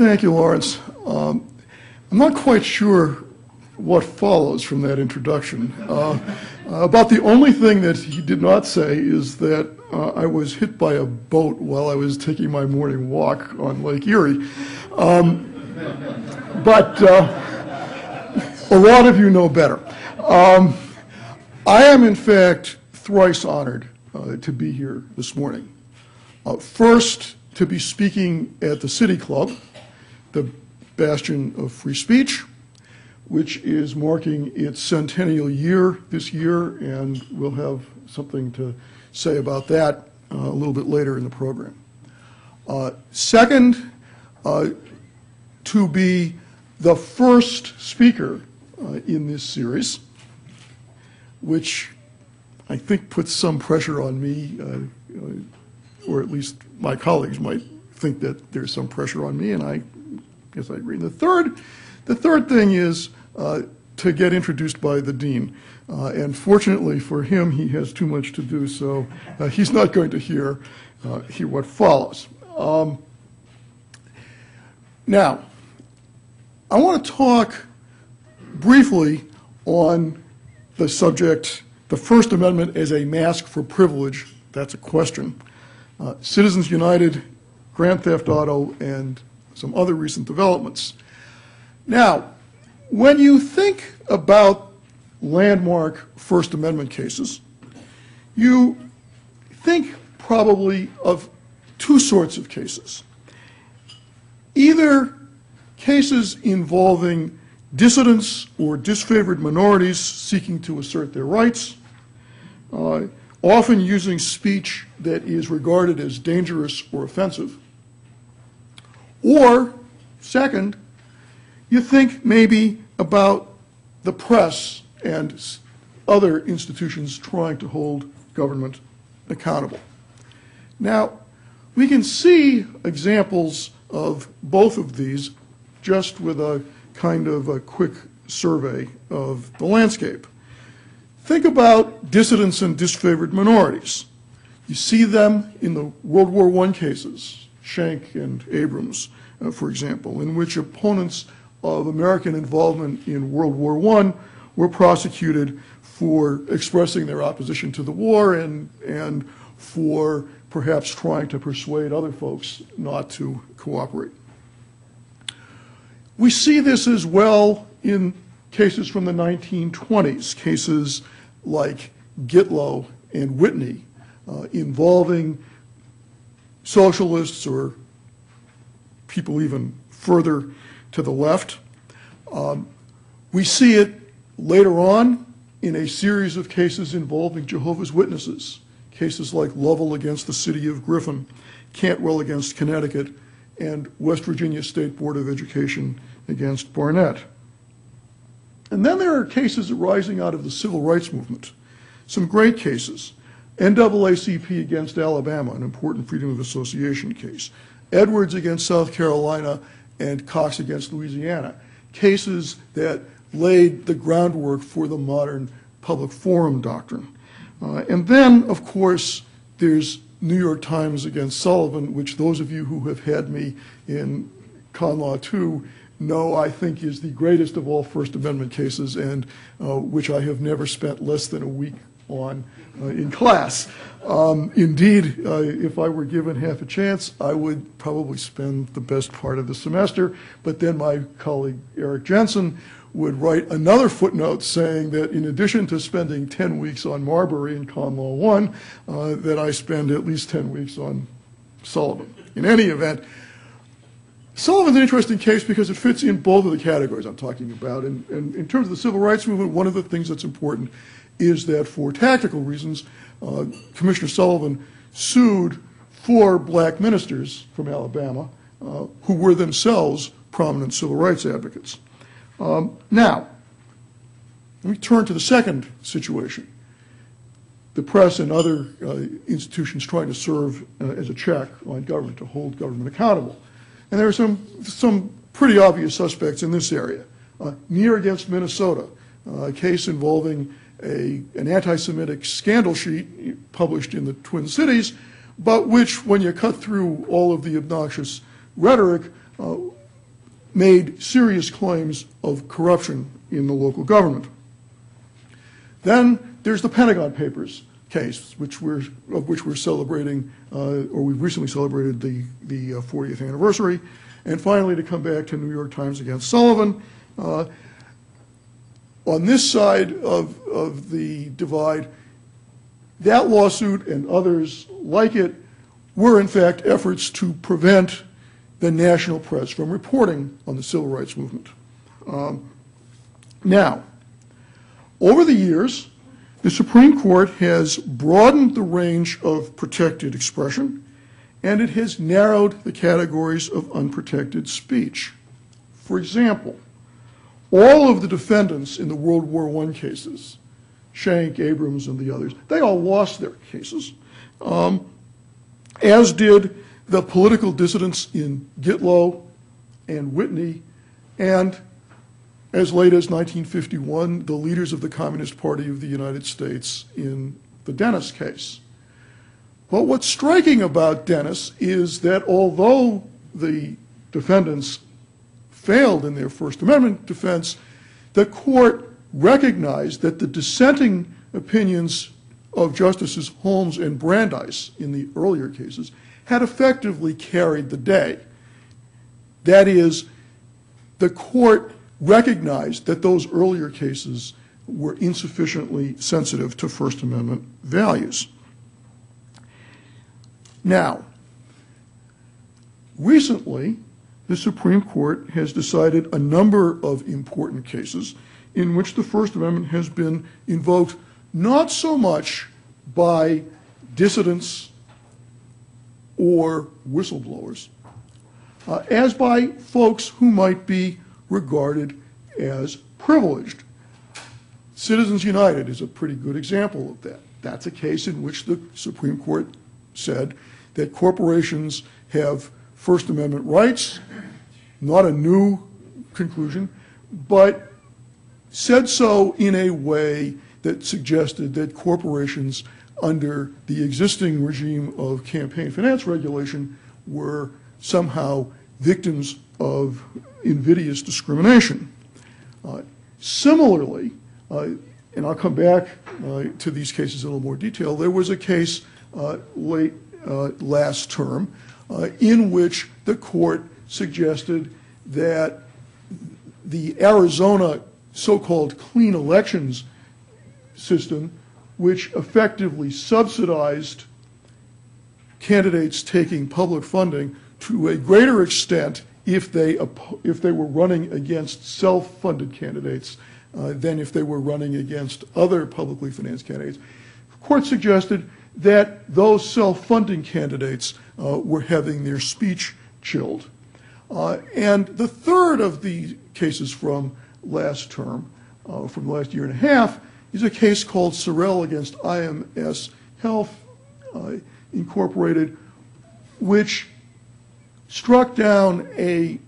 Thank you, Lawrence. Um, I'm not quite sure what follows from that introduction. Uh, about the only thing that he did not say is that uh, I was hit by a boat while I was taking my morning walk on Lake Erie. Um, but uh, a lot of you know better. Um, I am, in fact, thrice honored uh, to be here this morning. Uh, first, to be speaking at the City Club, the bastion of free speech, which is marking its centennial year this year, and we'll have something to say about that uh, a little bit later in the program. Uh, second, uh, to be the first speaker uh, in this series, which I think puts some pressure on me, uh, or at least my colleagues might think that there's some pressure on me, and I guess I agree. And the third, the third thing is uh, to get introduced by the dean. Uh, and fortunately for him, he has too much to do, so uh, he's not going to hear, uh, hear what follows. Um, now, I want to talk briefly on the subject, the First Amendment as a mask for privilege. That's a question. Uh, Citizens United, Grand Theft Auto, and some other recent developments. Now, when you think about landmark First Amendment cases, you think probably of two sorts of cases. Either cases involving dissidents or disfavored minorities seeking to assert their rights, uh, often using speech that is regarded as dangerous or offensive. Or, second, you think maybe about the press and other institutions trying to hold government accountable. Now, we can see examples of both of these just with a kind of a quick survey of the landscape. Think about dissidents and disfavored minorities. You see them in the World War I cases, Schenck and Abrams, uh, for example, in which opponents of American involvement in World War I were prosecuted for expressing their opposition to the war and, and for perhaps trying to persuade other folks not to cooperate. We see this as well in cases from the 1920s, cases like Gitlow and Whitney, uh, involving socialists or people even further to the left. Um, we see it later on in a series of cases involving Jehovah's Witnesses, cases like Lovell against the city of Griffin, Cantwell against Connecticut, and West Virginia State Board of Education against Barnette. And then there are cases arising out of the civil rights movement, some great cases. NAACP against Alabama, an important freedom of association case. Edwards against South Carolina and Cox against Louisiana. Cases that laid the groundwork for the modern public forum doctrine. Uh, and then, of course, there's New York Times against Sullivan, which those of you who have had me in Con Law 2 know I think is the greatest of all First Amendment cases and uh, which I have never spent less than a week on uh, in class. Um, indeed, uh, if I were given half a chance, I would probably spend the best part of the semester, but then my colleague Erik Jensen would write another footnote saying that in addition to spending 10 weeks on Marbury in Con Law 1, uh, that I spend at least 10 weeks on Sullivan. In any event, Sullivan's an interesting case because it fits in both of the categories I'm talking about. And, and in terms of the civil rights movement, one of the things that's important is that for tactical reasons, uh, Commissioner Sullivan sued four black ministers from Alabama uh, who were themselves prominent civil rights advocates. Um, now, let me turn to the second situation. The press and other uh, institutions trying to serve uh, as a check on government, to hold government accountable. And there are some, some pretty obvious suspects in this area. Uh, Near against Minnesota, uh, a case involving a, an anti-Semitic scandal sheet published in the Twin Cities, but which, when you cut through all of the obnoxious rhetoric, uh, made serious claims of corruption in the local government. Then there's the Pentagon Papers case, which we're, of which we're celebrating, uh, or we've recently celebrated the, the uh, 40th anniversary. And finally, to come back to New York Times against Sullivan, uh, on this side of, of the divide, that lawsuit and others like it were in fact efforts to prevent the national press from reporting on the civil rights movement. Um, now, over the years, the Supreme Court has broadened the range of protected expression and it has narrowed the categories of unprotected speech. For example, all of the defendants in the World War I cases, Schenck, Abrams, and the others, they all lost their cases, um, as did the political dissidents in Gitlow and Whitney, and as late as 1951, the leaders of the Communist Party of the United States in the Dennis case. But what's striking about Dennis is that although the defendants failed in their First Amendment defense, the court recognized that the dissenting opinions of Justices Holmes and Brandeis in the earlier cases had effectively carried the day. That is, the court recognized that those earlier cases were insufficiently sensitive to First Amendment values. Now, recently, the Supreme Court has decided a number of important cases in which the First Amendment has been invoked not so much by dissidents or whistleblowers uh, as by folks who might be regarded as privileged. Citizens United is a pretty good example of that. That's a case in which the Supreme Court said that corporations have First Amendment rights, not a new conclusion, but said so in a way that suggested that corporations under the existing regime of campaign finance regulation were somehow victims of invidious discrimination. Uh, similarly, uh, and I'll come back uh, to these cases in a little more detail, there was a case uh, late uh, last term in which the court suggested that the Arizona so-called clean elections system, which effectively subsidized candidates taking public funding to a greater extent if they, if they were running against self-funded candidates uh, than if they were running against other publicly financed candidates. The court suggested that those self-funding candidates uh, were having their speech chilled. Uh, and the third of the cases from last term, uh, from the last year and a half, is a case called Sorrell against IMS Health uh, Incorporated, which struck down a,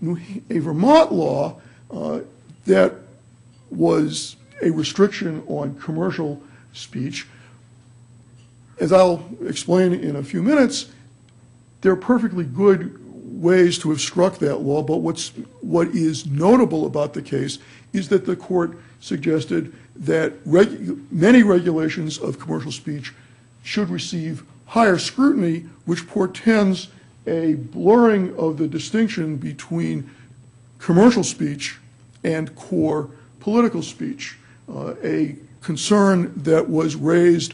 a Vermont law uh, that was a restriction on commercial speech. As I'll explain in a few minutes, there are perfectly good ways to have struck that law, but what's, what is notable about the case is that the court suggested that reg many regulations of commercial speech should receive higher scrutiny, which portends a blurring of the distinction between commercial speech and core political speech, uh, a concern that was raised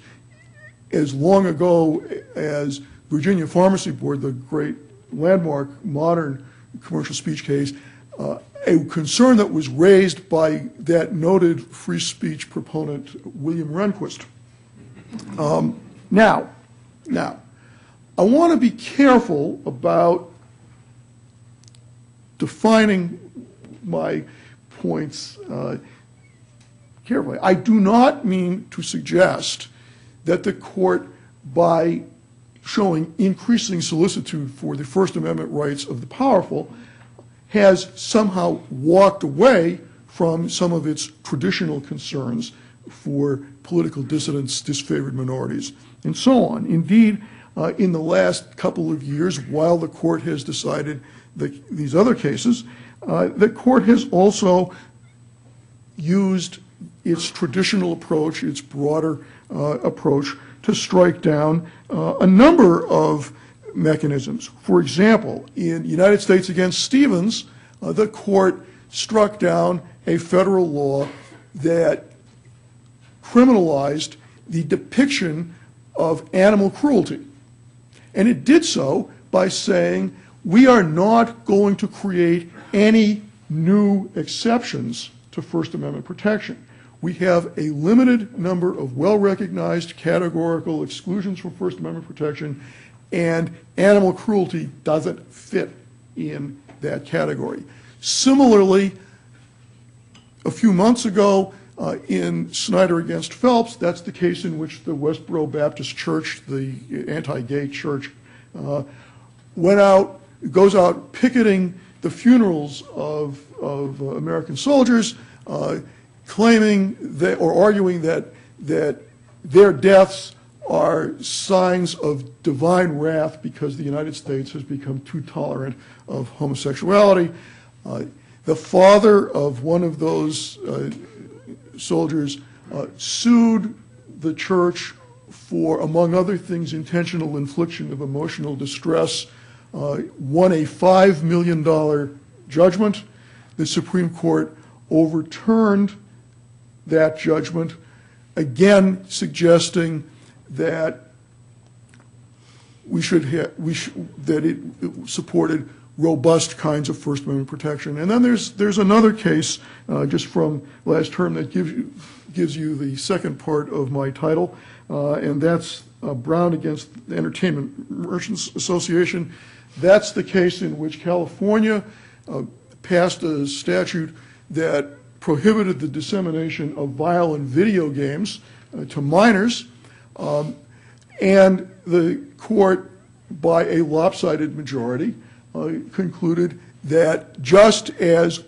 as long ago as Virginia Pharmacy Board, the great landmark modern commercial speech case, uh, a concern that was raised by that noted free speech proponent, William Rehnquist. Um, now, now, I want to be careful about defining my points uh, carefully. I do not mean to suggest that the court, by showing increasing solicitude for the First Amendment rights of the powerful, has somehow walked away from some of its traditional concerns for political dissidents, disfavored minorities, and so on. Indeed, uh, in the last couple of years, while the court has decided the, these other cases, uh, the court has also used its traditional approach, its broader uh, approach, to strike down uh, a number of mechanisms. For example, in United States against Stevens, uh, the court struck down a federal law that criminalized the depiction of animal cruelty. And it did so by saying, we are not going to create any new exceptions to First Amendment protection. We have a limited number of well-recognized categorical exclusions from First Amendment protection, and animal cruelty doesn't fit in that category. Similarly, a few months ago, uh, in Snyder against Phelps, that's the case in which the Westboro Baptist Church, the anti-gay church, uh, went out, goes out picketing the funerals of, of uh, American soldiers, uh, claiming that, or arguing that, that their deaths are signs of divine wrath because the United States has become too tolerant of homosexuality. Uh, the father of one of those uh, soldiers uh, sued the church for, among other things, intentional infliction of emotional distress, uh, won a $5 million judgment. The Supreme Court overturned that judgment, again suggesting that we should ha- we sh- that it, it supported robust kinds of First Amendment protection. And then there's there's another case uh, just from last term that gives you gives you the second part of my title, uh, and that's uh, Brown against the Entertainment Merchants Association. That's the case in which California uh, passed a statute that prohibited the dissemination of violent video games uh, to minors, um, and the court, by a lopsided majority, uh, concluded that just as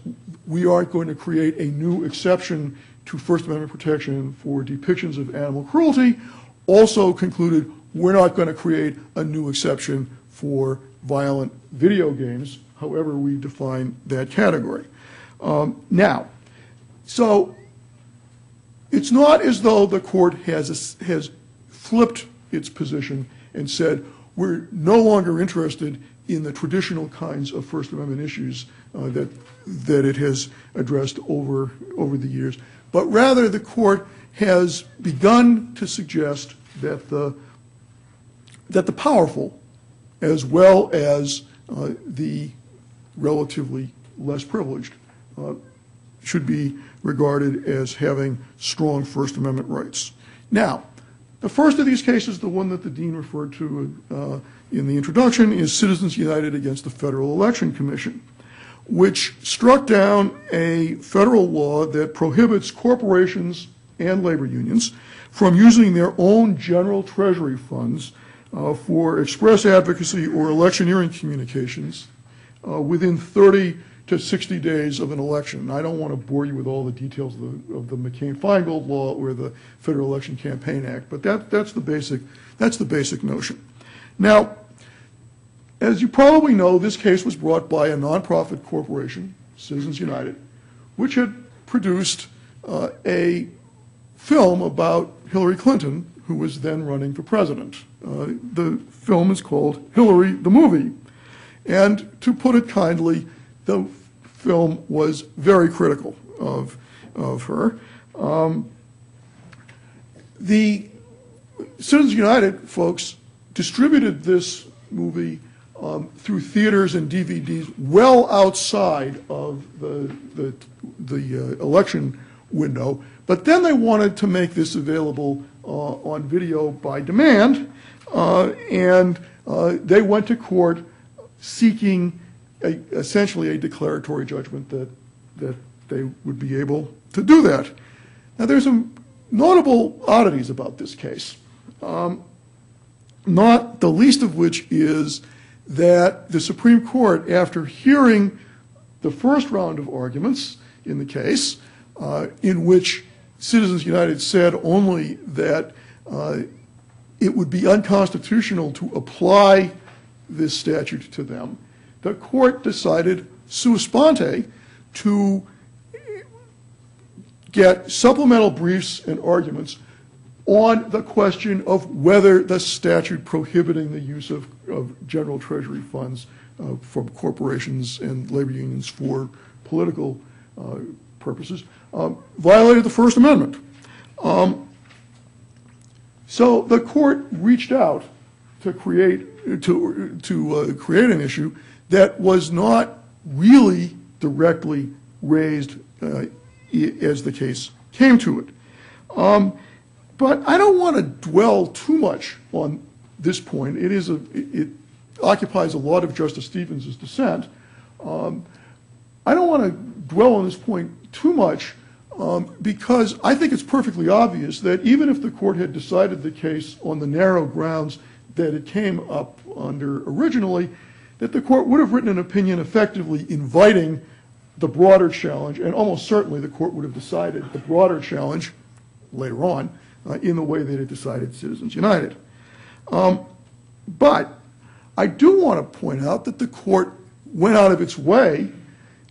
we aren't going to create a new exception to First Amendment protection for depictions of animal cruelty, also concluded we're not going to create a new exception for violent video games, however we define that category. Um, now, so it's not as though the court has, has flipped its position and said, we're no longer interested in the traditional kinds of First Amendment issues uh, that, that it has addressed over, over the years. But rather, the court has begun to suggest that the, that the powerful, as well as uh, the relatively less privileged, uh, should be regarded as having strong First Amendment rights. Now, the first of these cases, the one that the dean referred to uh, in the introduction, is Citizens United against the Federal Election Commission, which struck down a federal law that prohibits corporations and labor unions from using their own general treasury funds uh, for express advocacy or electioneering communications uh, within 30 to 60 days of an election. I don't want to bore you with all the details of the, of the McCain-Feingold law or the Federal Election Campaign Act, but that, that's the basic that's the basic notion. Now, as you probably know, this case was brought by a nonprofit corporation, Citizens United, which had produced uh, a film about Hillary Clinton, who was then running for president. Uh, the film is called Hillary the Movie. And to put it kindly, the film was very critical of, of her. Um, the Citizens United folks distributed this movie um, through theaters and DVDs well outside of the, the, the uh, election window, but then they wanted to make this available uh, on video by demand, uh, and uh, they went to court seeking a, essentially a declaratory judgment that, that they would be able to do that. Now, there's some notable oddities about this case, um, not the least of which is that the Supreme Court, after hearing the first round of arguments in the case, uh, in which Citizens United said only that uh, it would be unconstitutional to apply this statute to them, the court decided sua sponte to get supplemental briefs and arguments on the question of whether the statute prohibiting the use of, of general treasury funds uh, from corporations and labor unions for political uh, purposes um, violated the First Amendment. Um, so the court reached out to create to to uh, create an issue that was not really directly raised uh, as the case came to it. Um, but I don't want to dwell too much on this point. It is a it, occupies a lot of Justice Stevens' dissent. Um, I don't want to dwell on this point too much um, because I think it's perfectly obvious that even if the court had decided the case on the narrow grounds that it came up under originally, that the court would have written an opinion effectively inviting the broader challenge, and almost certainly the court would have decided the broader challenge later on uh, in the way that it decided Citizens United. Um, but I do want to point out that the court went out of its way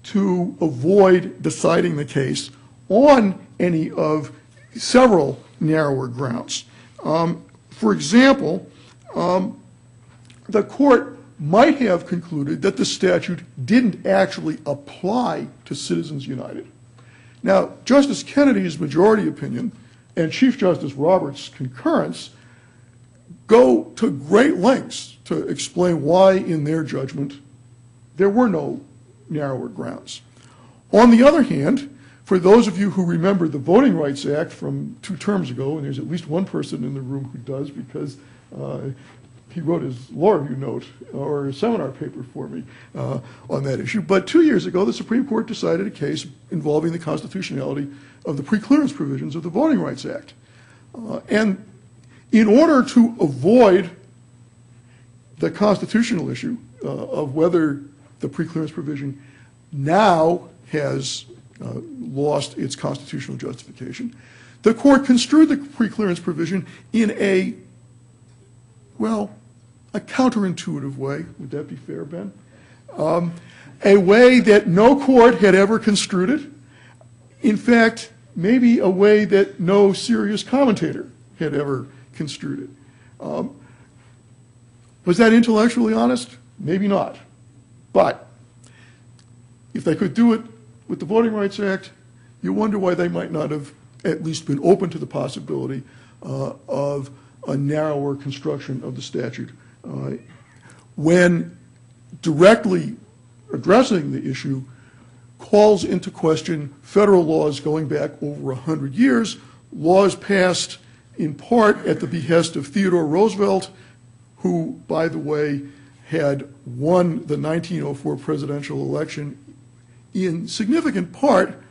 to avoid deciding the case on any of several narrower grounds. Um, for example, um, the court might have concluded that the statute didn't actually apply to Citizens United. Now, Justice Kennedy's majority opinion and Chief Justice Roberts' concurrence go to great lengths to explain why, in their judgment, there were no narrower grounds. On the other hand, for those of you who remember the Voting Rights Act from two terms ago, and there's at least one person in the room who does because uh, he wrote his law review note or seminar paper for me uh, on that issue. But two years ago, the Supreme Court decided a case involving the constitutionality of the preclearance provisions of the Voting Rights Act. Uh, and in order to avoid the constitutional issue uh, of whether the preclearance provision now has uh, lost its constitutional justification, the court construed the preclearance provision in a, well, a counterintuitive way. Would that be fair, Ben? Um, a way that no court had ever construed it. In fact, maybe a way that no serious commentator had ever construed it. Um, was that intellectually honest? Maybe not. But if they could do it with the Voting Rights Act, you wonder why they might not have at least been open to the possibility uh, of a narrower construction of the statute. When directly addressing the issue calls into question federal laws going back over 100 years, laws passed in part at the behest of Theodore Roosevelt, who, by the way, had won the 1904 presidential election in significant part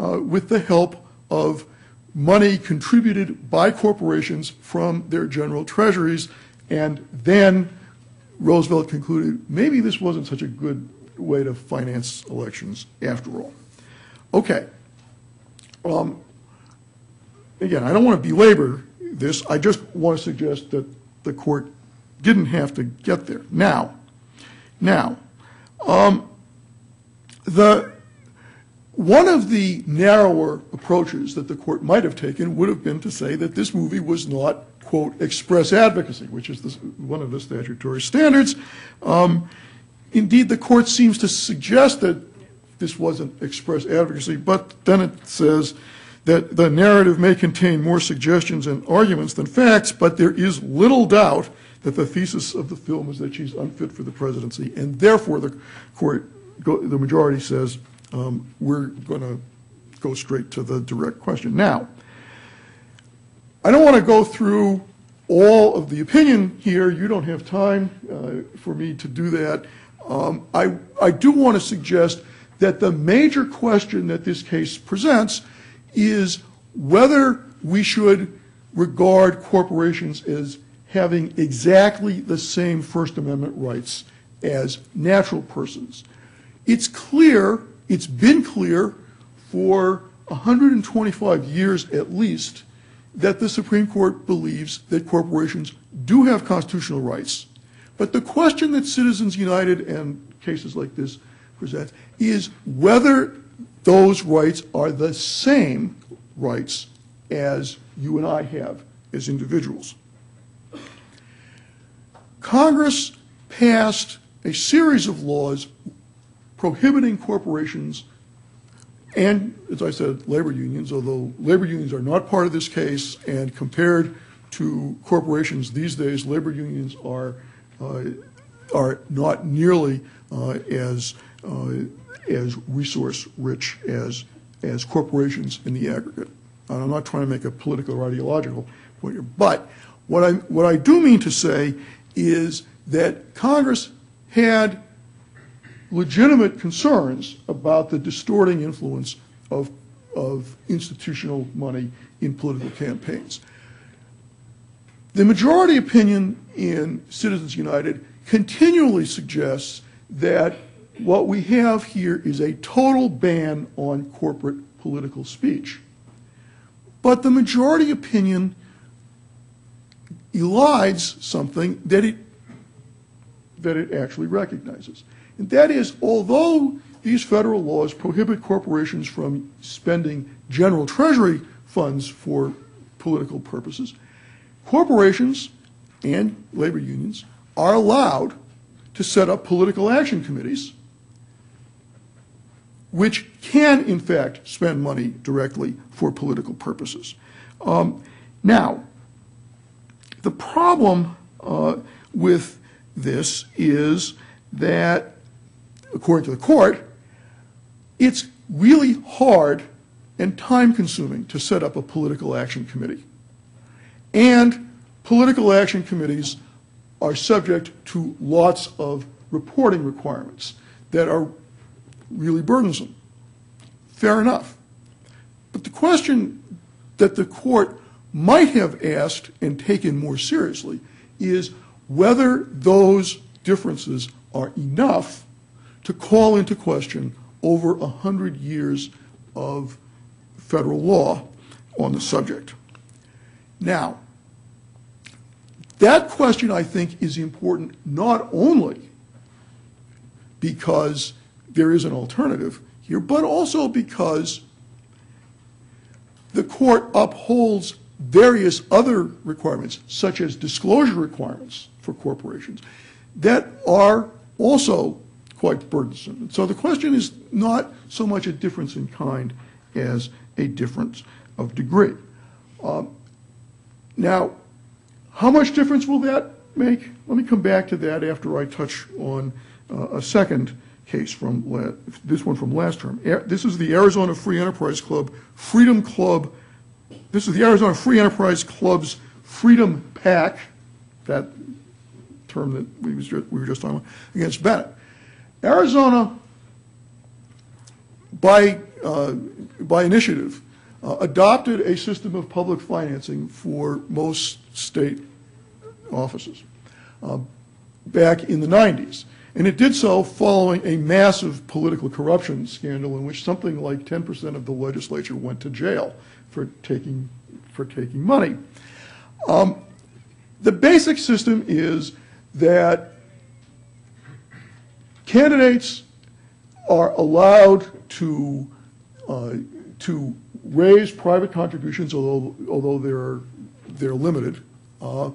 uh, with the help of money contributed by corporations from their general treasuries. And then Roosevelt concluded maybe this wasn't such a good way to finance elections after all. Okay. Um, again, I don't want to belabor this. I just want to suggest that the court didn't have to get there. Now, now, um, the one of the narrower approaches that the court might have taken would have been to say that this movie was not, quote, express advocacy, which is one of the statutory standards. Um, indeed, the court seems to suggest that this wasn't express advocacy, but then it says that the narrative may contain more suggestions and arguments than facts, but there is little doubt that the thesis of the film is that she's unfit for the presidency, and therefore the court, the majority says um, we're going to go straight to the direct question. Now, I don't want to go through all of the opinion here. You don't have time uh, for me to do that. Um, I, I do want to suggest that the major question that this case presents is whether we should regard corporations as having exactly the same First Amendment rights as natural persons. It's clear it's been clear for 125 years at least that the Supreme Court believes that corporations do have constitutional rights But the question that Citizens United and cases like this present is whether those rights are the same rights as you and I have as individuals. Congress passed a series of laws prohibiting corporations and, as I said, labor unions, although labor unions are not part of this case, and compared to corporations these days, labor unions are, uh, are not nearly uh, as, uh, as resource-rich as, as corporations in the aggregate. And I'm not trying to make a political or ideological point here, but what I, what I do mean to say is that Congress had legitimate concerns about the distorting influence of, of institutional money in political campaigns. The majority opinion in Citizens United continually suggests that what we have here is a total ban on corporate political speech. But the majority opinion elides something that it, that it actually recognizes. And that is, although these federal laws prohibit corporations from spending general treasury funds for political purposes, corporations and labor unions are allowed to set up political action committees which can, in fact, spend money directly for political purposes. Um, now, the problem uh, with this is that according to the court, it's really hard and time consuming to set up a political action committee. And political action committees are subject to lots of reporting requirements that are really burdensome. Fair enough. But the question that the court might have asked and taken more seriously is whether those differences are enough to call into question over a hundred years of federal law on the subject. Now, that question, I think, is important not only because there is an alternative here, but also because the court upholds various other requirements, such as disclosure requirements for corporations, that are also quite burdensome. So the question is not so much a difference in kind as a difference of degree. Um, now, how much difference will that make? Let me come back to that after I touch on uh, a second case from la- this one from last term. A- This is the Arizona Free Enterprise Club Freedom Club. This is the Arizona Free Enterprise Club's Freedom PAC, that term that we, was ju- we were just talking about, against Bennett. Arizona, by, uh, by initiative, uh, adopted a system of public financing for most state offices uh, back in the 90s. And it did so following a massive political corruption scandal in which something like 10% of the legislature went to jail for taking, for taking money. Um, the basic system is that candidates are allowed to, uh, to raise private contributions, although, although they're, they're limited. Uh,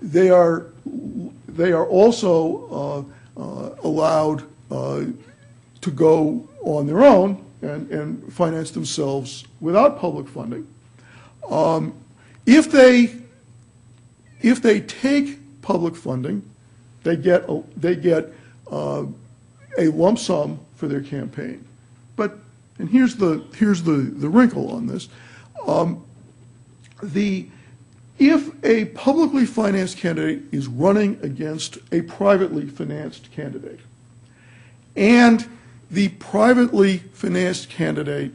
They are, they are also uh, uh, allowed uh, to go on their own and, and finance themselves without public funding. Um, If they, if they take public funding, they get, they get uh, a lump sum for their campaign. But, and here's the, here's the, the wrinkle on this. Um, The, if a publicly financed candidate is running against a privately financed candidate, and the privately financed candidate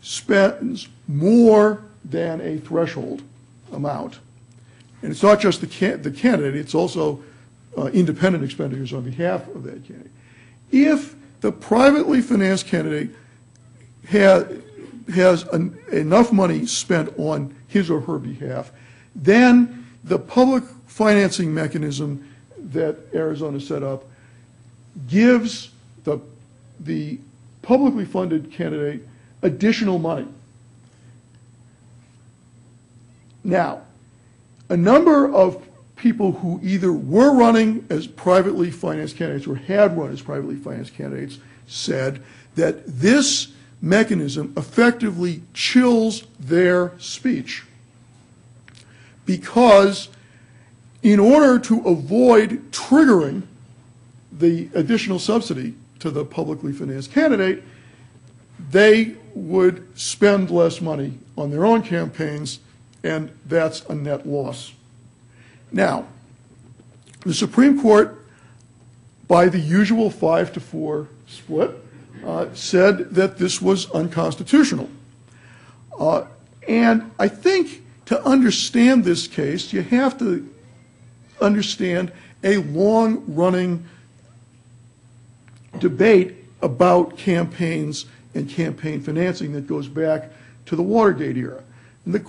spends more than a threshold amount, and it's not just the can, the candidate, it's also uh, independent expenditures on behalf of that candidate. If the privately financed candidate ha has en- enough money spent on his or her behalf, then the public financing mechanism that Arizona set up gives the, the publicly funded candidate additional money. Now, a number of people who either were running as privately financed candidates or had run as privately financed candidates said that this mechanism effectively chills their speech. Because in order to avoid triggering the additional subsidy to the publicly financed candidate, they would spend less money on their own campaigns, and that's a net loss. Now, the Supreme Court, by the usual five to four split, uh, said that this was unconstitutional. Uh, and I think to understand this case, you have to understand a long-running debate about campaigns and campaign financing that goes back to the Watergate era. The,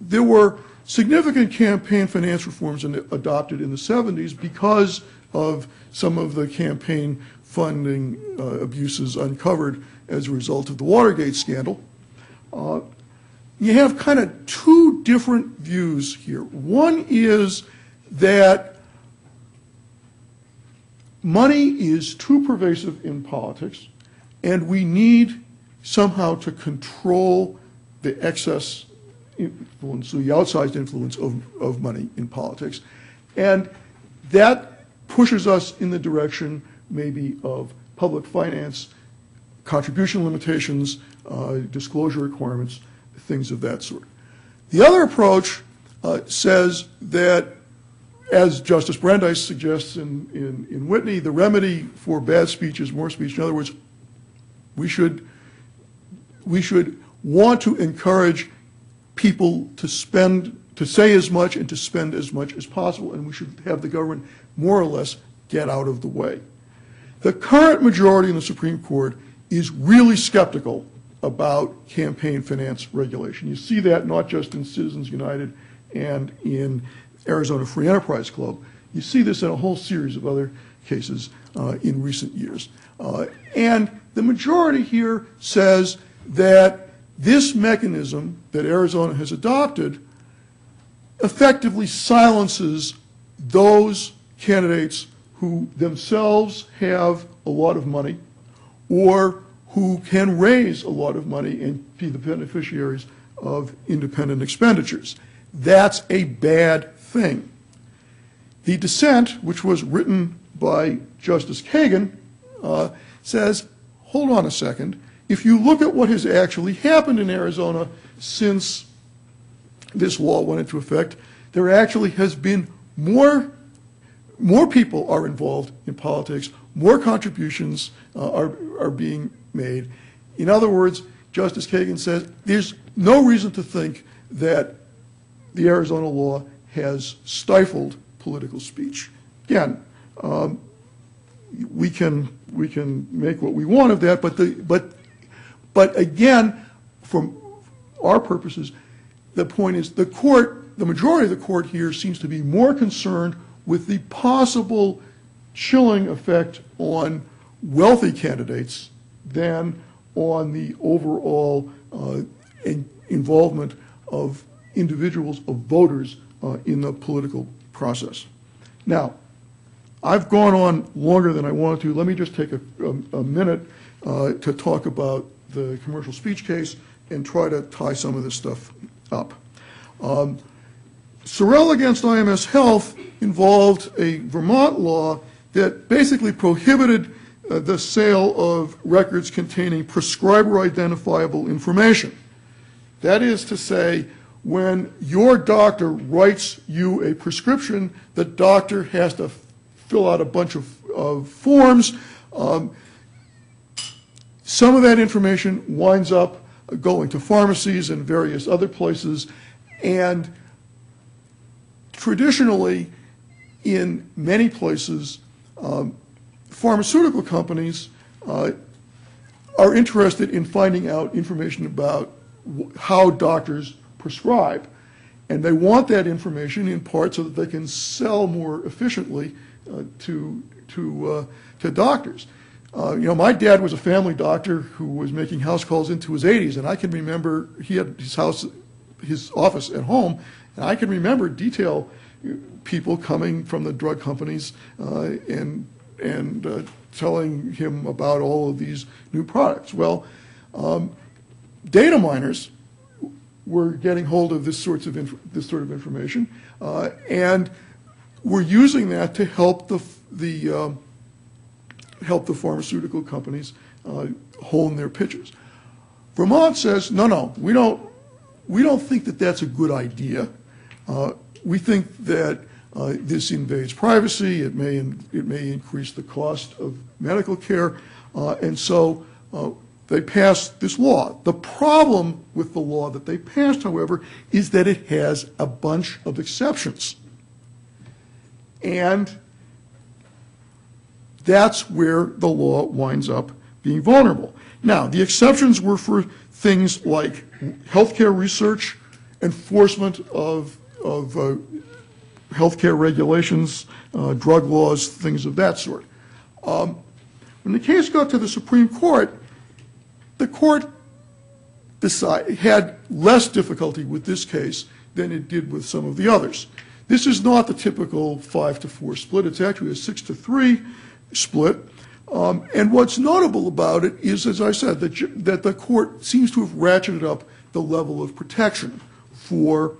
there were significant campaign finance reforms adopted in the 70s because of some of the campaign funding uh, abuses uncovered as a result of the Watergate scandal. Uh, you have kind of two different views here. One is that money is too pervasive in politics, and we need somehow to control the excess influence, the outsized influence of, of money in politics. And that pushes us in the direction maybe of public finance, contribution limitations, uh, disclosure requirements, things of that sort. The other approach uh, says that, as Justice Brandeis suggests in, in, in Whitney, the remedy for bad speech is more speech. In other words, we should, we should want to encourage people to spend, to say as much and to spend as much as possible, and we should have the government more or less get out of the way. The current majority in the Supreme Court is really skeptical about campaign finance regulation. You see that not just in Citizens United and in Arizona Free Enterprise Club. You see this in a whole series of other cases uh, in recent years. Uh, and the majority here says that this mechanism that Arizona has adopted effectively silences those candidates who themselves have a lot of money or who can raise a lot of money and be the beneficiaries of independent expenditures. That's a bad thing. The dissent, which was written by Justice Kagan, uh, says, hold on a second. If you look at what has actually happened in Arizona since this law went into effect, there actually has been more, more people are involved in politics, more contributions uh, are, are being made. In other words, Justice Kagan says there's no reason to think that the Arizona law has stifled political speech. Again, um, we can we can make what we want of that, but the but but again, from our purposes, the point is the court, the majority of the court here seems to be more concerned with the possible chilling effect on wealthy candidates than on the overall uh, involvement of individuals, of voters uh, in the political process. Now, I've gone on longer than I wanted to. Let me just take a minute uh, to talk about the commercial speech case and try to tie some of this stuff up. Um, Sorrell against IMS Health involved a Vermont law that basically prohibited uh, the sale of records containing prescriber identifiable information. That is to say, when your doctor writes you a prescription, the doctor has to fill out a bunch of, of forms. Um, some of that information winds up going to pharmacies and various other places, and traditionally, in many places, um, pharmaceutical companies uh, are interested in finding out information about how doctors prescribe. And they want that information in part so that they can sell more efficiently uh, to, to, uh, to doctors. Uh, you know, my dad was a family doctor who was making house calls into his 80s, and I can remember he had his house, his office at home, and I can remember detail people coming from the drug companies uh, and and uh, telling him about all of these new products. Well, um, data miners were getting hold of this sorts of this sort of information, uh, and were using that to help the the um, help the pharmaceutical companies uh, hone their pitches. Vermont says, no, no, we don't, we don't think that that's a good idea. Uh, we think that uh, this invades privacy. It may, it may increase the cost of medical care. Uh, and so uh, they passed this law. The problem with the law that they passed, however, is that it has a bunch of exceptions. And that's where the law winds up being vulnerable. Now, the exceptions were for things like healthcare research, enforcement of, of uh, healthcare regulations, uh, drug laws, things of that sort. Um, when the case got to the Supreme Court, the court decide, had less difficulty with this case than it did with some of the others. This is not the typical five to four split. It's actually a six to three split. Um, and what's notable about it is, as I said, that, that the court seems to have ratcheted up the level of protection for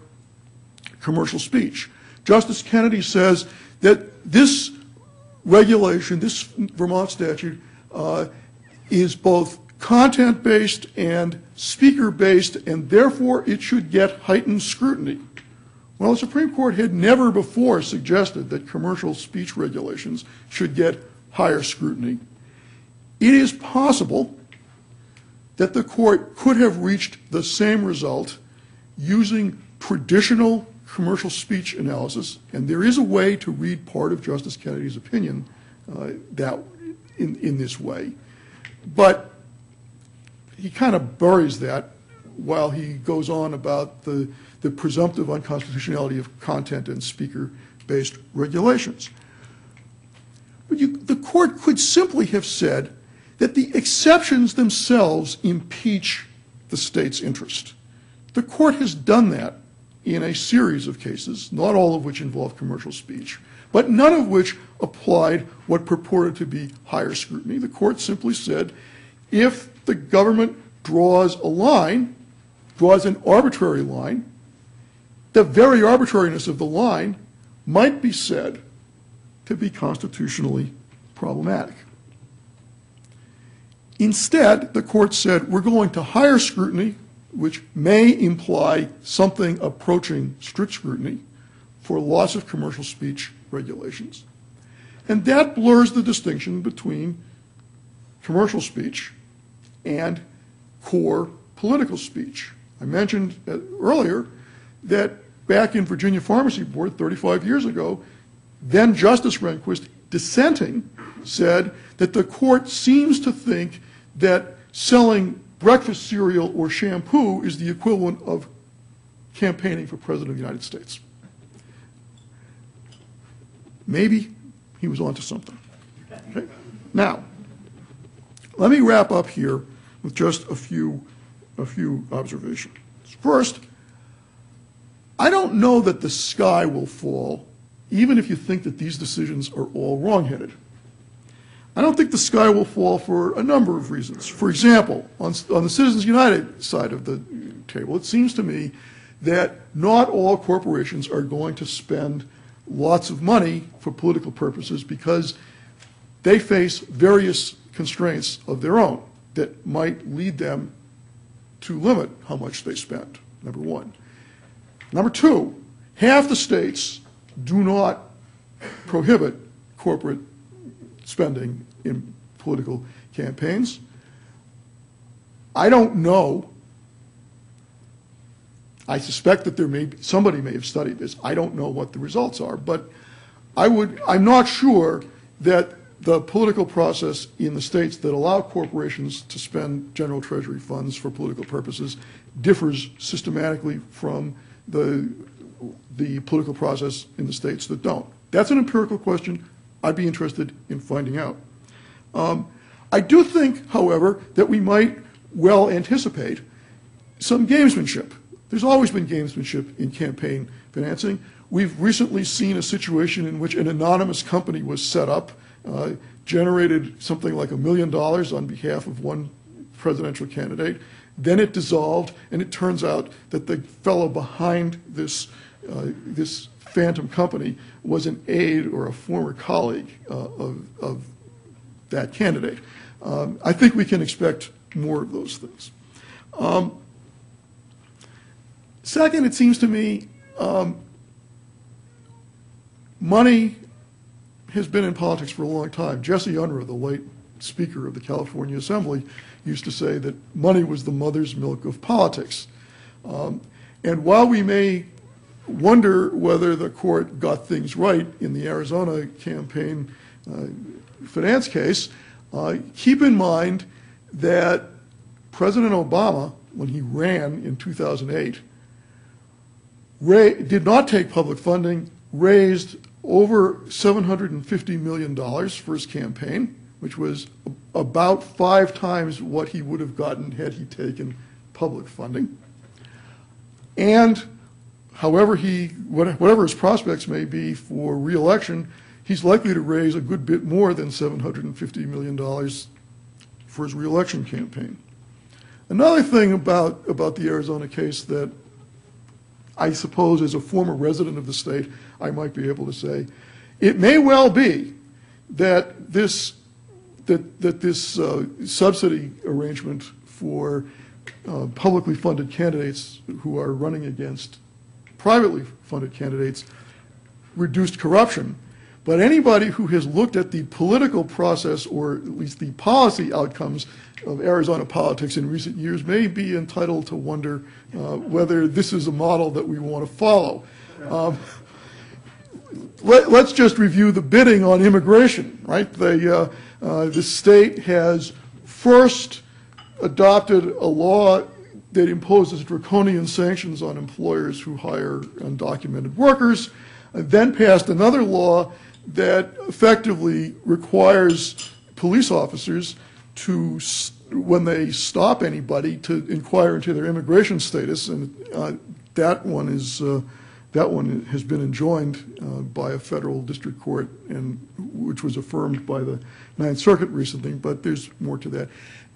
commercial speech. Justice Kennedy says that this regulation, this Vermont statute, uh, is both content-based and speaker-based, and therefore it should get heightened scrutiny. Well, the Supreme Court had never before suggested that commercial speech regulations should get higher scrutiny. It is possible that the court could have reached the same result using traditional commercial speech analysis, and there is a way to read part of Justice Kennedy's opinion uh, that in, in this way. But he kind of buries that while he goes on about the, the presumptive unconstitutionality of content and speaker-based regulations. But the court could simply have said that the exceptions themselves impeach the state's interest. The court has done that in a series of cases, not all of which involve commercial speech, but none of which applied what purported to be higher scrutiny. The court simply said if the government draws a line, draws an arbitrary line, the very arbitrariness of the line might be said to be constitutionally problematic. Instead, the court said we're going to higher scrutiny, which may imply something approaching strict scrutiny for loss of commercial speech regulations. And that blurs the distinction between commercial speech and core political speech. I mentioned uh, earlier that back in Virginia Pharmacy Board 35 years ago, then Justice Rehnquist, dissenting, said that the court seems to think that selling breakfast cereal or shampoo is the equivalent of campaigning for President of the United States. Maybe he was onto something. Okay? Now, let me wrap up here with just a few, a few observations. First, I don't know that the sky will fall even if you think that these decisions are all wrongheaded. I don't think the sky will fall for a number of reasons. For example, on, on the Citizens United side of the table, it seems to me that not all corporations are going to spend lots of money for political purposes because they face various constraints of their own that might lead them to limit how much they spend, number one. Number two, half the states do not prohibit corporate spending in political campaigns. I don't know. I suspect that there may be, somebody may have studied this. I don't know what the results are, but I would, I'm not sure that the political process in the states that allow corporations to spend general treasury funds for political purposes differs systematically from the the political process in the states that don't. That's an empirical question. I'd be interested in finding out. Um, I do think, however, that we might well anticipate some gamesmanship. There's always been gamesmanship in campaign financing. We've recently seen a situation in which an anonymous company was set up, uh, generated something like a million dollars on behalf of one presidential candidate. Then it dissolved, and it turns out that the fellow behind this, uh, this phantom company was an aide or a former colleague uh, of, of that candidate. Um, I think we can expect more of those things. Um, second, it seems to me um, money has been in politics for a long time. Jesse Unruh, the late Speaker of the California Assembly, used to say that money was the mother's milk of politics. Um, and while we may wonder whether the court got things right in the Arizona campaign uh, finance case, uh, keep in mind that President Obama, when he ran in 2008, did not take public funding, raised over $750 million for his campaign, which was about five times what he would have gotten had he taken public funding. And however he, whatever his prospects may be for reelection, he's likely to raise a good bit more than $750 million for his reelection campaign. Another thing about, about the Arizona case that I suppose as a former resident of the state, I might be able to say, it may well be that this, that, that this uh, subsidy arrangement for uh, publicly funded candidates who are running against privately funded candidates reduced corruption. But anybody who has looked at the political process or at least the policy outcomes of Arizona politics in recent years may be entitled to wonder uh, whether this is a model that we want to follow. Um, let, us just review the bidding on immigration, right? The, uh, uh, the state has first adopted a law that imposes draconian sanctions on employers who hire undocumented workers, then passed another law that effectively requires police officers to, when they stop anybody, to inquire into their immigration status, and uh, that one is uh, that one has been enjoined uh, by a federal district court, and which was affirmed by the Ninth Circuit recently. But there's more to that,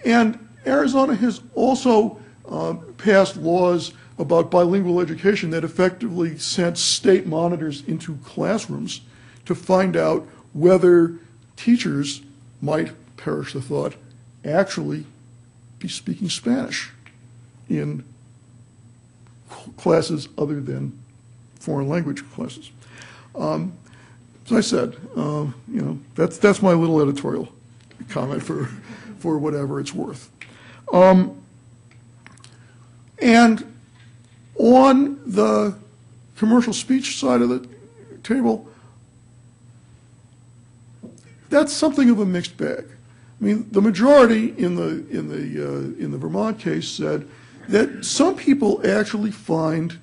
and Arizona has also uh, passed laws about bilingual education that effectively sent state monitors into classrooms to find out whether teachers might perish the thought actually be speaking Spanish in classes other than foreign language classes. Um, as I said, uh, you know, that's, that's my little editorial comment for, for whatever it's worth. Um, and on the commercial speech side of the table, that's something of a mixed bag. I mean, the majority in the, in the, uh, in the Vermont case said that some people actually find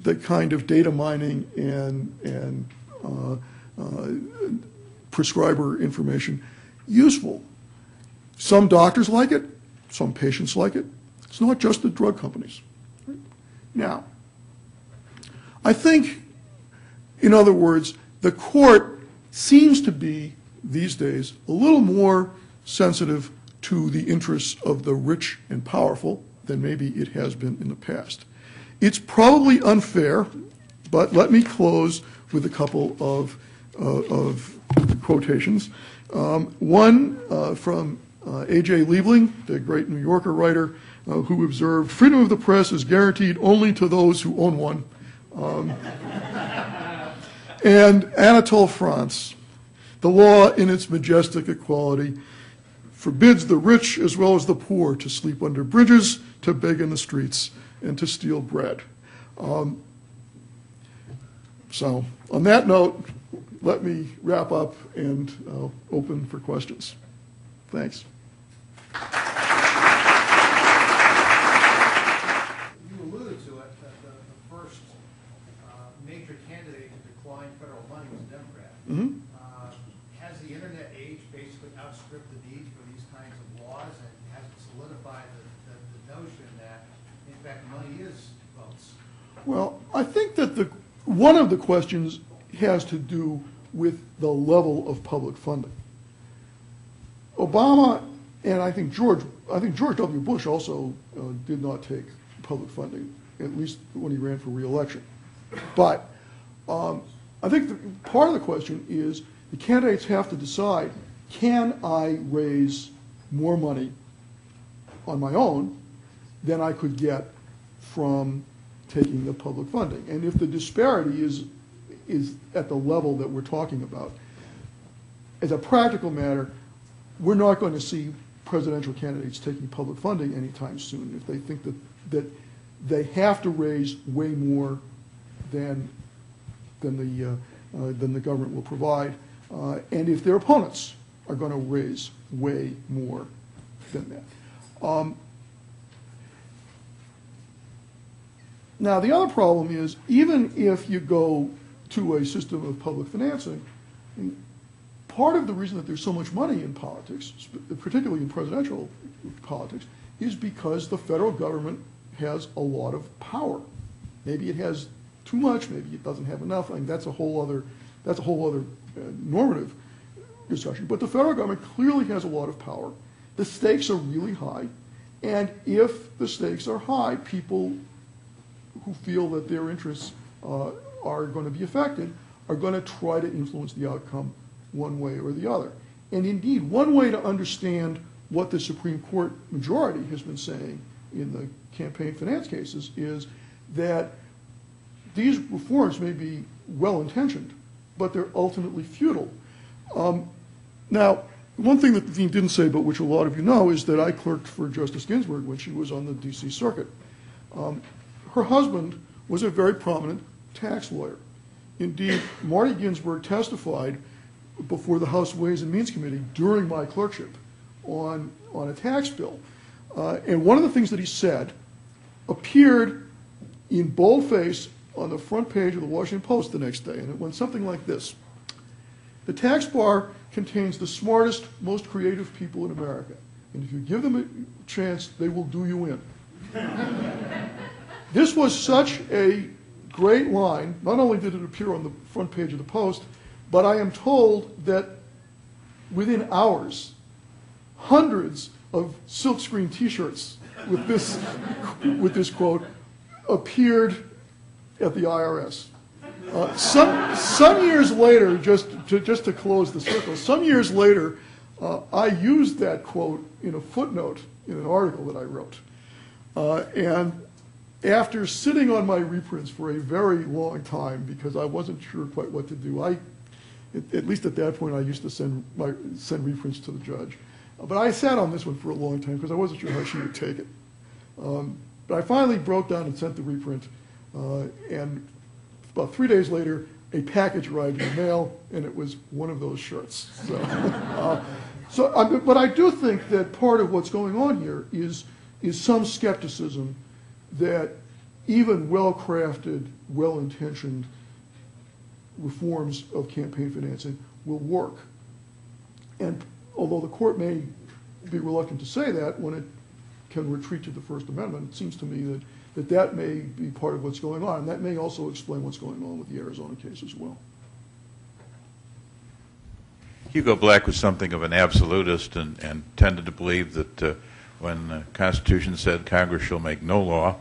the kind of data mining and, and uh, uh, prescriber information useful. Some doctors like it, some patients like it. It's not just the drug companies. Now, I think, in other words, the court seems to be, these days, a little more sensitive to the interests of the rich and powerful than maybe it has been in the past. It's probably unfair, but let me close with a couple of, uh, of quotations. Um, one uh, from uh, A.J. Liebling, the great New Yorker writer, uh, who observed freedom of the press is guaranteed only to those who own one. Um, and Anatole France, the law in its majestic equality forbids the rich as well as the poor to sleep under bridges, to beg in the streets, and to steal bread. Um, so, on that note, let me wrap up and uh, open for questions. Thanks. Mhm. Uh, Has the internet age basically outstripped the need for these kinds of laws and has it solidified the, the, the notion that, in fact, money is votes? Well, I think that the, one of the questions has to do with the level of public funding. Obama and I think George, I think George W. Bush also uh, did not take public funding, at least when he ran for reelection. But um, I think the, part of the question is the candidates have to decide, can I raise more money on my own than I could get from taking the public funding? And if the disparity is, is at the level that we're talking about, as a practical matter, we're not going to see presidential candidates taking public funding anytime soon if they think that, that they have to raise way more than, than the, uh, uh, than the government will provide, uh, and if their opponents are going to raise way more than that. Um, Now, the other problem is, even if you go to a system of public financing, part of the reason that there's so much money in politics, particularly in presidential politics, is because the federal government has a lot of power. Maybe it has too much, maybe it doesn't have enough, I mean, that's a whole other, that's a whole other uh, normative discussion. But the federal government clearly has a lot of power. The stakes are really high, and if the stakes are high, people who feel that their interests uh, are going to be affected are going to try to influence the outcome one way or the other. And indeed, one way to understand what the Supreme Court majority has been saying in the campaign finance cases is that these reforms may be well-intentioned, but they're ultimately futile. Um, Now, one thing that the dean didn't say, but which a lot of you know, is that I clerked for Justice Ginsburg when she was on the DC Circuit. Um, Her husband was a very prominent tax lawyer. Indeed, Marty Ginsburg testified before the House Ways and Means Committee during my clerkship on, on a tax bill. Uh, And one of the things that he said appeared in boldface on the front page of the Washington Post the next day, and it went something like this. The tax bar contains the smartest, most creative people in America. And if you give them a chance, they will do you in. This was such a great line. Not only did it appear on the front page of the Post, but I am told that within hours, hundreds of silkscreen T-shirts with this, with this quote appeared at the IRS. Uh, some, some years later, just to, just to close the circle, some years later, uh, I used that quote in a footnote in an article that I wrote. Uh, and after sitting on my reprints for a very long time because I wasn't sure quite what to do, I, at, at least at that point, I used to send my send reprints to the judge. But I sat on this one for a long time because I wasn't sure how she would take it. Um, but I finally broke down and sent the reprint, uh, and about three days later, a package arrived in the mail, and it was one of those shirts. So, uh, so I, but I do think that part of what's going on here is is some skepticism that even well-crafted, well-intentioned reforms of campaign financing will work. And although the court may be reluctant to say that when it can retreat to the First Amendment, it seems to me that that, that may be part of what's going on. And that may also explain what's going on with the Arizona case as well. Hugo Black was something of an absolutist and, and tended to believe that uh, when the Constitution said Congress shall make no law,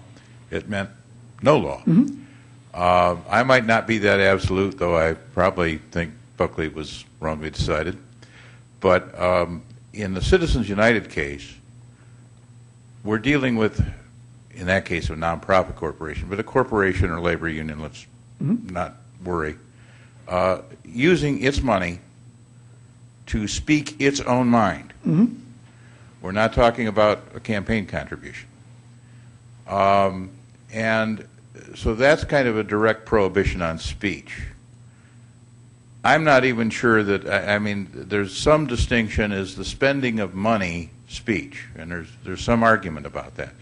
it meant no law. Uh, I might not be that absolute, though I probably think Buckley was wrongly decided. But um, in the Citizens United case, we're dealing with, in that case, a nonprofit corporation, but a corporation or labor union, let's not worry, uh, using its money to speak its own mind. We're not talking about a campaign contribution. Um, and so that's kind of a direct prohibition on speech. I'm not even sure that, I, I mean, there's some distinction is the spending of money speech, and there's, there's some argument about that.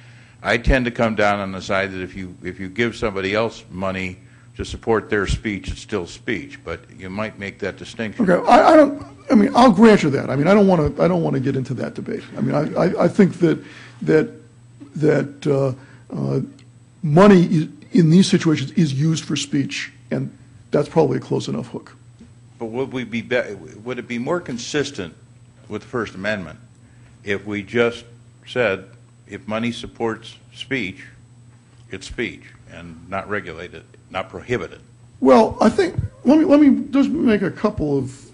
I tend to come down on the side that if you, if you give somebody else money to support their speech, it's still speech, but you might make that distinction. Okay, I, I don't, I mean, I'll grant you that. I mean, I don't want to, I don't want to get into that debate. I mean, I, I, I think that, that, that, uh, uh, money i- in these situations is used for speech, and that's probably a close enough hook. But would we be, be- would it be more consistent with the First Amendment if we just said, if money supports speech, it's speech, and not regulated, not prohibited? Well, I think, let me, let me just make a couple of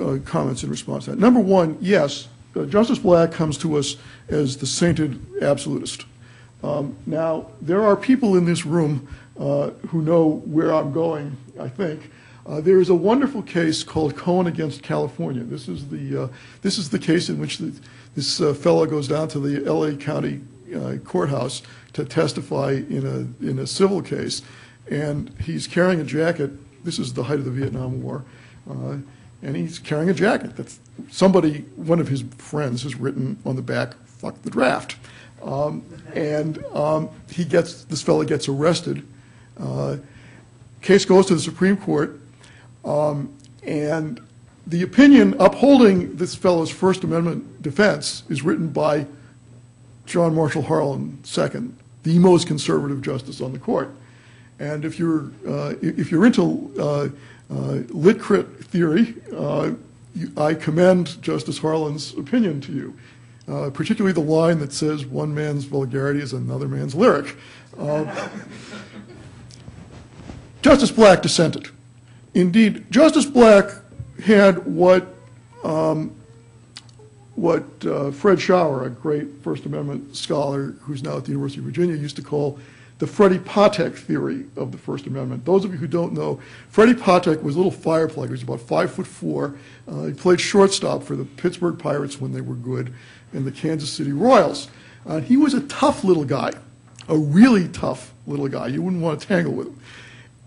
uh, comments in response to that. Number one, yes, uh, Justice Black comes to us as the sainted absolutist. Um, Now, there are people in this room uh, who know where I'm going, I think. Uh, There is a wonderful case called Cohen against California. This is the, uh, this is the case in which the- this uh, fellow goes down to the LA County uh, courthouse to testify in a, in a civil case, and he's carrying a jacket, this is the height of the Vietnam War, uh, and he's carrying a jacket that somebody, one of his friends has written on the back, "fuck the draft." Um, And um, he gets, this fellow gets arrested. Uh, Case goes to the Supreme Court, um, and the opinion upholding this fellow's First Amendment defense is written by John Marshall Harlan II, the most conservative justice on the court. And if you're, uh, if you're into uh, uh, lit crit theory, uh, I commend Justice Harlan's opinion to you, uh, particularly the line that says, "One man's vulgarity is another man's lyric." Uh, Justice Black dissented. Indeed, Justice Black had what um, what uh, Fred Schauer, a great First Amendment scholar who's now at the University of Virginia, used to call the Freddie Patek theory of the First Amendment. Those of you who don't know, Freddie Patek was a little fire plug. He was about five foot four. Uh, he played shortstop for the Pittsburgh Pirates when they were good, and the Kansas City Royals. Uh, he was a tough little guy, a really tough little guy. You wouldn't want to tangle with him.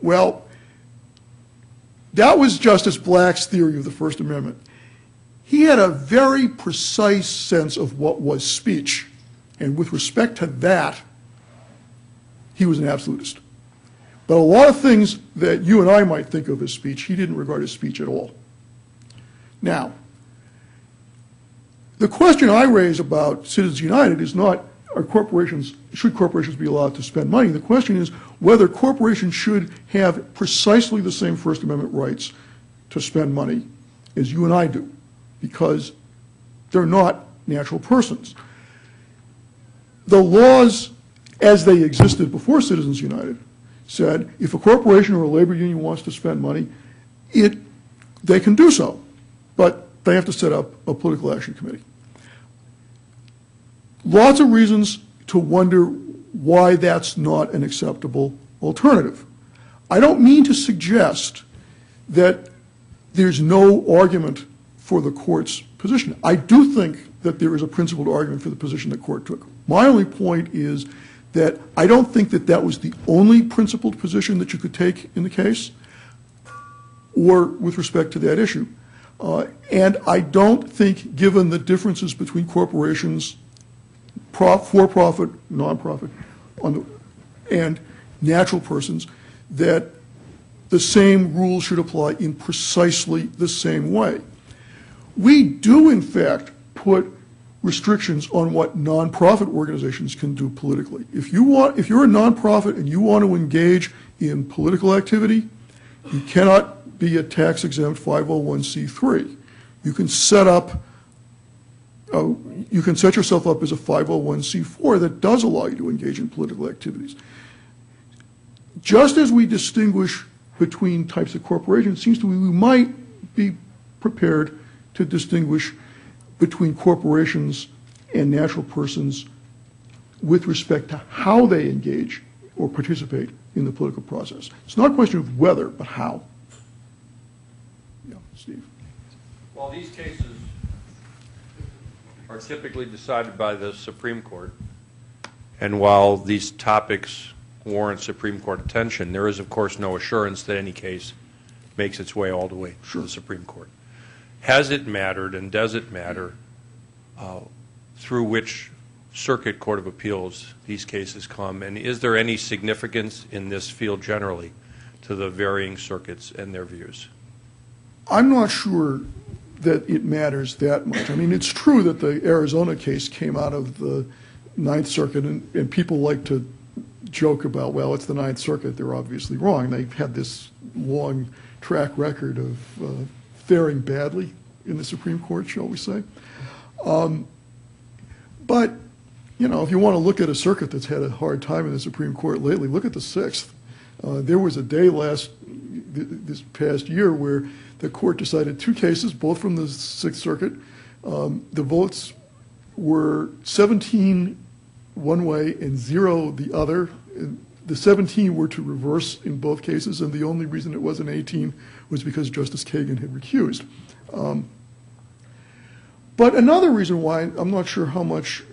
Well, that was Justice Black's theory of the First Amendment. He had a very precise sense of what was speech, and with respect to that, he was an absolutist. But a lot of things that you and I might think of as speech, he didn't regard as speech at all. Now, the question I raise about Citizens United is not are corporations should corporations be allowed to spend money? The question is whether corporations should have precisely the same First Amendment rights to spend money as you and I do, because they're not natural persons. The laws, as they existed before Citizens United, said if a corporation or a labor union wants to spend money, it, they can do so, but they have to set up a political action committee. Lots of reasons to wonder why that's not an acceptable alternative. I don't mean to suggest that there's no argument for the court's position. I do think that there is a principled argument for the position the court took. My only point is that I don't think that that was the only principled position that you could take in the case or with respect to that issue. Uh, And I don't think, given the differences between corporations, for-profit, nonprofit, on the, and natural persons, that the same rules should apply in precisely the same way. We do, in fact, put restrictions on what nonprofit organizations can do politically. If you want, if you're a nonprofit and you want to engage in political activity, you cannot be a tax exempt 501c3. You can set up, uh, you can set yourself up as a 501c4 that does allow you to engage in political activities. Just as we distinguish between types of corporations, it seems to me we might be prepared to distinguish between corporations and natural persons with respect to how they engage or participate in the political process. It's not a question of whether, but how. Yeah, Steve. Well, these cases are typically decided by the Supreme Court, and while these topics warrant Supreme Court attention, there is, of course, no assurance that any case makes its way all the way to the Supreme Court. Has it mattered, and does it matter, uh, through which Circuit Court of Appeals these cases come? And is there any significance in this field generally to the varying circuits and their views? I'm not sure that it matters that much. I mean, it's true that the Arizona case came out of the Ninth Circuit, and, and people like to joke about, well, it's the Ninth Circuit, they're obviously wrong. They've had this long track record of uh, faring badly in the Supreme Court, shall we say. Um, But, you know, if you want to look at a circuit that's had a hard time in the Supreme Court lately, look at the Sixth. Uh, There was a day last, th- this past year, where the court decided two cases, both from the Sixth Circuit. Um, The votes were 17 one way and zero the other. The 17 were to reverse in both cases, and the only reason it wasn't 18 was because Justice Kagan had recused. Um, But another reason why, I'm not sure how much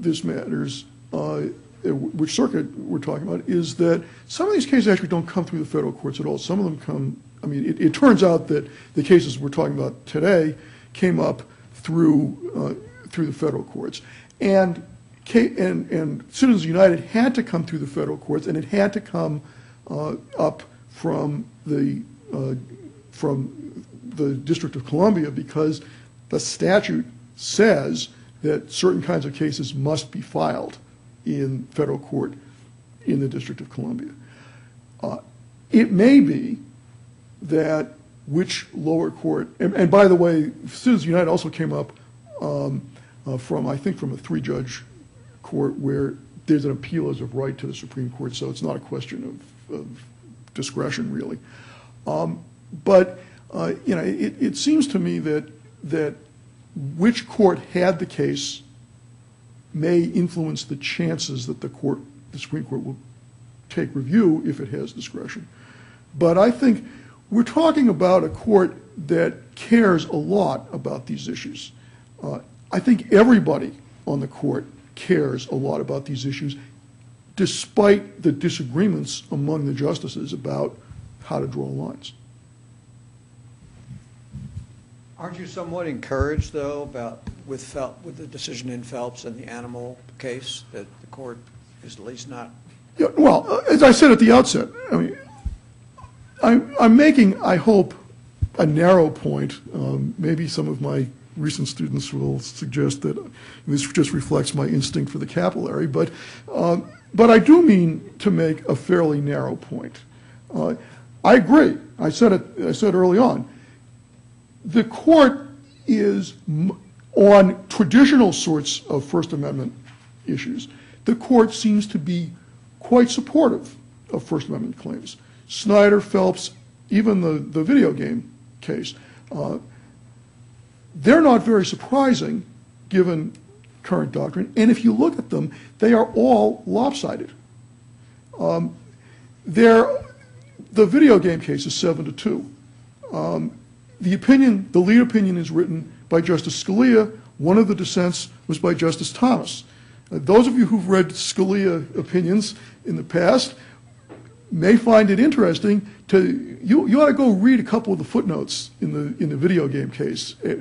this matters, uh, which circuit we're talking about, is that some of these cases actually don't come through the federal courts at all. Some of them come, I mean, it, it turns out that the cases we're talking about today came up through, uh, through the federal courts. And, and, and Citizens United had to come through the federal courts, and it had to come uh, up from the, uh, from the District of Columbia because the statute says that certain kinds of cases must be filed in federal court in the District of Columbia. Uh, It may be that which lower court, and, and by the way, Citizens United also came up um, uh, from, I think, from a three-judge court where there's an appeal as of right to the Supreme Court, so it's not a question of, of discretion, really. Um, But, uh, you know, it, it seems to me that, that which court had the case may influence the chances that the court, the Supreme Court will take review if it has discretion. But I think we're talking about a court that cares a lot about these issues. Uh, I think everybody on the court cares a lot about these issues, despite the disagreements among the justices about how to draw lines. Aren't you somewhat encouraged, though, about, with Phelps, with the decision in Phelps and the animal case, that the court is at least not, Yeah, well, uh, as I said at the outset, I mean, I'm, I'm making, I hope, a narrow point. Um, Maybe some of my recent students will suggest that this just reflects my instinct for the capillary, but, um, but I do mean to make a fairly narrow point. Uh, I agree. I said it, I said early on. The court is, on traditional sorts of First Amendment issues, the court seems to be quite supportive of First Amendment claims. Snyder, Phelps, even the, the video game case, uh, they're not very surprising, given current doctrine, and if you look at them, they are all lopsided. Um, the video game case is seven to two. Um, The opinion, the lead opinion is written by Justice Scalia. One of the dissents was by Justice Thomas. Uh, Those of you who've read Scalia opinions in the past may find it interesting to, you, you ought to go read a couple of the footnotes in the, in the video game case eh,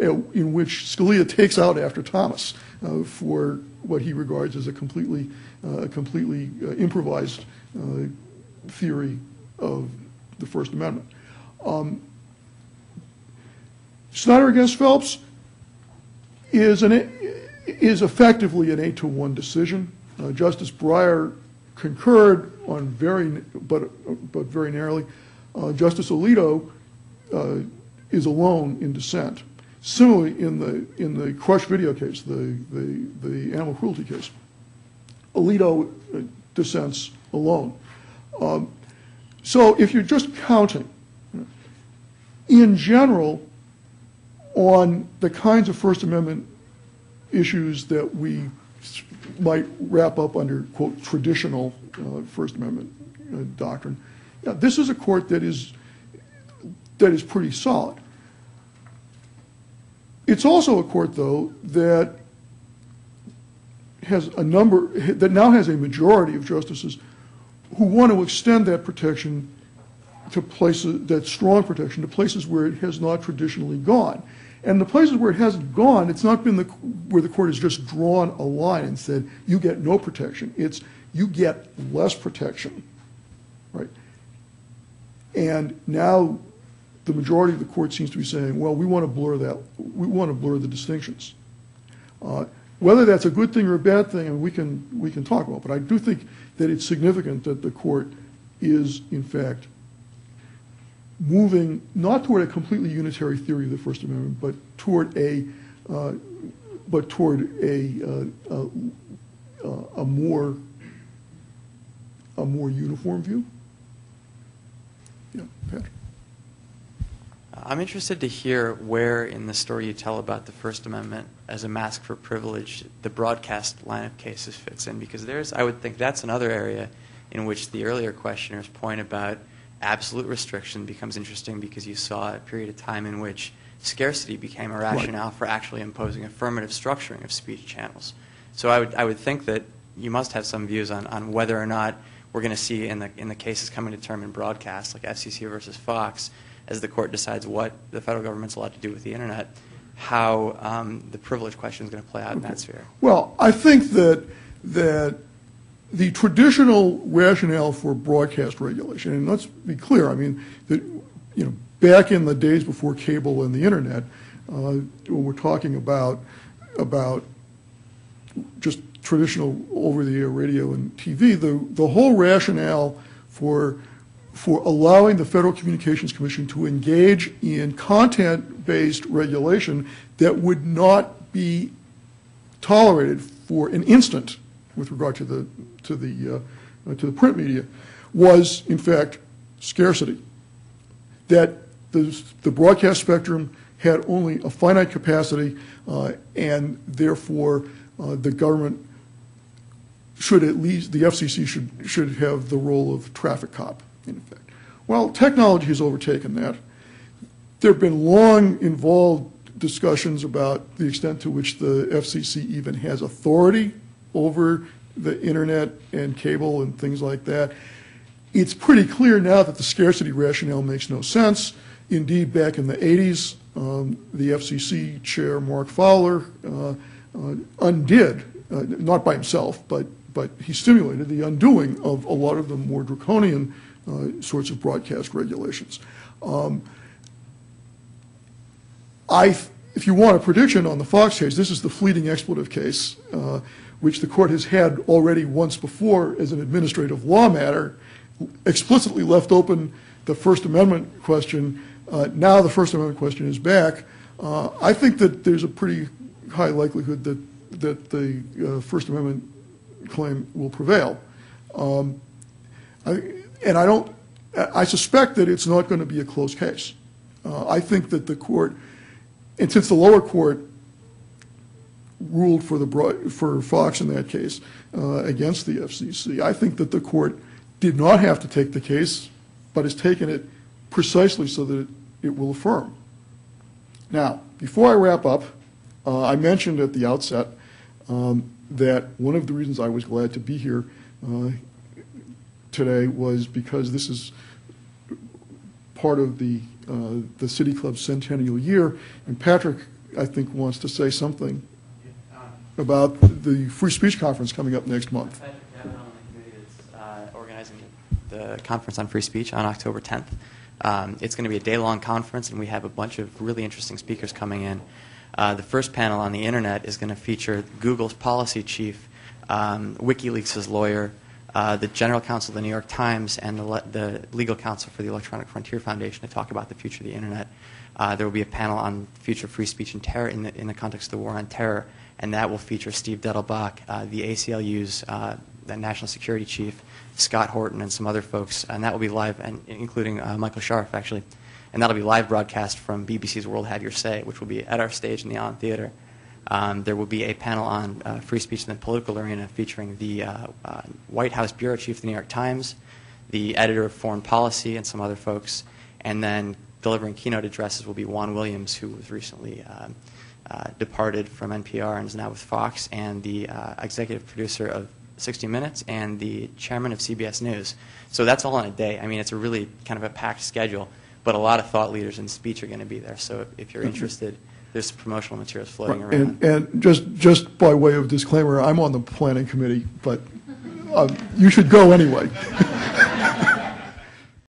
eh, in which Scalia takes out after Thomas uh, for what he regards as a completely, uh, completely uh, improvised uh, theory of the First Amendment. Um, Snyder against Phelps is an, is effectively an eight to one decision. Uh, Justice Breyer concurred on very, but, but very narrowly. Uh, Justice Alito uh, is alone in dissent. Similarly, in the, in the Crush video case, the, the, the animal cruelty case, Alito uh, dissents alone. Um, So if you're just counting, in general, on the kinds of First Amendment issues that we might wrap up under, quote, traditional uh, First Amendment uh, doctrine, yeah, this is a court that is, that is pretty solid. It's also a court, though, that has a number, that now has a majority of justices who want to extend that protection to places, that strong protection, to places where it has not traditionally gone. And the places where it hasn't gone, it's not been the, where the court has just drawn a line and said, you get no protection. It's, you get less protection, right? And now, the majority of the court seems to be saying, well, we want to blur that, we want to blur the distinctions. Uh, whether that's a good thing or a bad thing, and we can, we can talk about, but I do think that it's significant that the court is, in fact, moving not toward a completely unitary theory of the First Amendment, but toward a, uh, but toward a, uh, uh, a more, a more uniform view. Yeah, Patrick. I'm interested to hear where in the story you tell about the First Amendment as a mask for privilege the broadcast line of cases fits in, because there's, I would think that's another area in which the earlier questioner's point about absolute restriction becomes interesting because you saw a period of time in which scarcity became a rationale for actually imposing affirmative structuring of speech channels. So I would, I would think that you must have some views on, on whether or not we're going to see in the, in the cases coming to term in broadcast, like FCC versus Fox, as the court decides what the federal government's allowed to do with the internet, how um, the privilege question is going to play out in that sphere. Well, I think that, that the traditional rationale for broadcast regulation, and let's be clear, I mean, that, you know, back in the days before cable and the internet, uh, when we're talking about, about just traditional over-the-air radio and TV, the, the whole rationale for, for allowing the Federal Communications Commission to engage in content-based regulation that would not be tolerated for an instant with regard to the, to the, uh, to the print media was, in fact, scarcity. That the, the broadcast spectrum had only a finite capacity, uh, and therefore, uh, the government should at least, the FCC should, should have the role of traffic cop, in effect. Well, technology has overtaken that. There have been long involved discussions about the extent to which the FCC even has authority over the internet and cable and things like that. It's pretty clear now that the scarcity rationale makes no sense. Indeed, back in the 80s, um, the FCC chair, Mark Fowler, uh, uh, undid, uh, not by himself, but, but he stimulated the undoing of a lot of the more draconian uh, sorts of broadcast regulations. Um, I, if you want a prediction on the Fox case, this is the fleeting expletive case, uh, which the court has had already once before as an administrative law matter, explicitly left open the First Amendment question. Uh, now the First Amendment question is back. Uh, I think that there's a pretty high likelihood that, that the uh, First Amendment claim will prevail. Um, I, and I don't, I suspect that it's not going to be a close case. Uh, I think that the court, and since the lower court ruled for the for Fox in that case uh, against the FCC, I think that the court did not have to take the case, but has taken it precisely so that it, it will affirm. Now, before I wrap up, uh, I mentioned at the outset um, that one of the reasons I was glad to be here uh, today was because this is part of the uh, the City Club centennial year, and Patrick, I think, wants to say something about the free speech conference coming up next month. The that's uh, organizing the conference on free speech on October 10th. Um, it's going to be a day-long conference, and we have a bunch of really interesting speakers coming in. Uh, the first panel on the internet is going to feature Google's policy chief, um, WikiLeaks' lawyer, uh, the general counsel of the New York Times, and the, le- the legal counsel for the Electronic Frontier Foundation to talk about the future of the internet. Uh, there will be a panel on future free speech and terror in the, in the context of the war on terror, and that will feature Steve Dettelbach, uh, the ACLU's uh, the national security chief, Scott Horton, and some other folks, and that will be live, and including uh, Michael Scharf, actually. And that'll be live broadcast from BBC's World Have Your Say, which will be at our stage in the Allen Theater. Um, there will be a panel on uh, free speech in the political arena featuring the uh, uh, White House bureau chief of the New York Times, the editor of Foreign Policy, and some other folks. And then delivering keynote addresses will be Juan Williams, who was recently uh, uh, departed from NPR and is now with Fox, and the uh, executive producer of 60 Minutes and the chairman of CBS News. So that's all in a day. I mean, it's a really kind of a packed schedule, but a lot of thought leaders in speech are going to be there. So if, if you're interested, there's promotional materials floating around. And, and just, just by way of disclaimer, I'm on the planning committee, but uh, you should go anyway.